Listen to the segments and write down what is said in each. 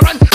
tolerant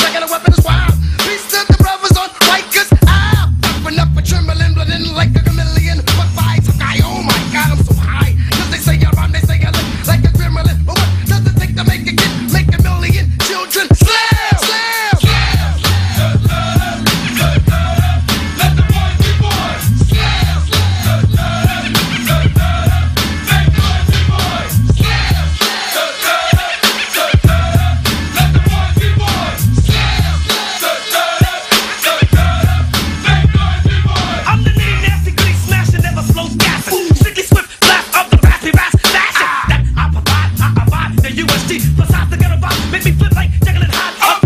Plus I forget about. Make me flip like Jekyll and Hyde.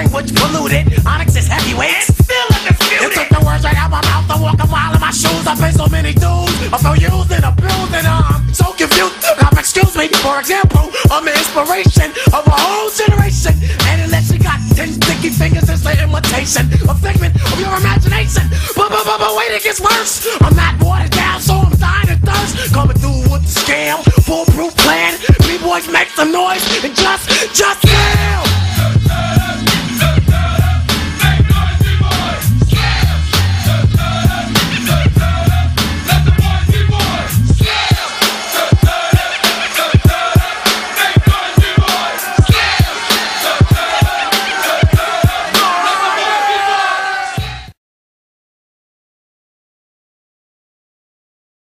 language polluted. Onyx is heavyweight. And still undisputed. It took the words right out my mouth to walk a mile in my shoes. I pay so many dudes, I feel used and abused and I'm so confused. Now, excuse me, for example, I'm an inspiration of a whole generation. And unless you got ten sticky fingers, it's an imitation. A figment of your imagination. But, but, but, but wait, it gets worse. I'm not watered down, so I'm dying of thirst. Coming through with the scam, foolproof plan. B-boys make some noise and just, just